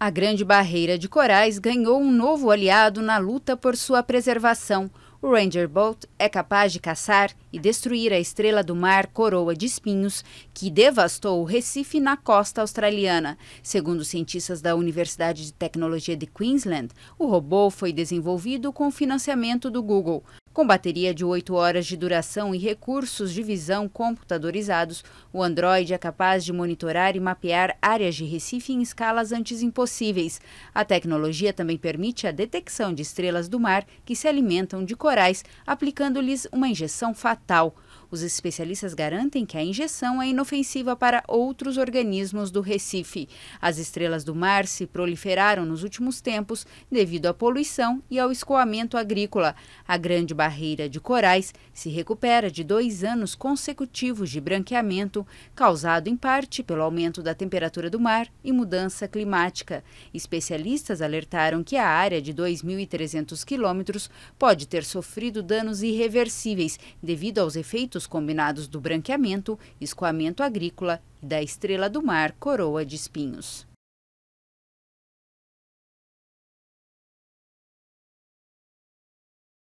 A Grande Barreira de Corais ganhou um novo aliado na luta por sua preservação. O Ranger Boat é capaz de caçar e destruir a estrela do mar coroa de espinhos, que devastou o Recife na costa australiana. Segundo cientistas da Universidade de Tecnologia de Queensland, o robô foi desenvolvido com financiamento do Google. Com bateria de 8 horas de duração e recursos de visão computadorizados, o Android é capaz de monitorar e mapear áreas de Recife em escalas antes impossíveis. A tecnologia também permite a detecção de estrelas do mar que se alimentam de corais, aplicando-lhes uma injeção fatal. Os especialistas garantem que a injeção é inofensiva para outros organismos do Recife. As estrelas do mar se proliferaram nos últimos tempos devido à poluição e ao escoamento agrícola. A Grande Barreira de Corais se recupera de dois anos consecutivos de branqueamento, causado em parte pelo aumento da temperatura do mar e mudança climática. Especialistas alertaram que a área de 2.300 quilômetros pode ter sofrido danos irreversíveis devido aos efeitos efeitos combinados do branqueamento, escoamento agrícola e da estrela do mar coroa de espinhos.